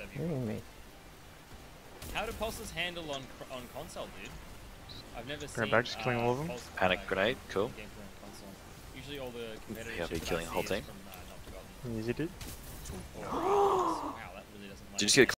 serve you. Me. How do pulses handle on on console, dude? I've never Grab seen. back, just killing uh, all of them. Panic grenade, cool. Usually all the competitors. Yeah, be killing the whole team. From, uh, Easy dude. or, uh, wow, that really doesn't. Did you like just get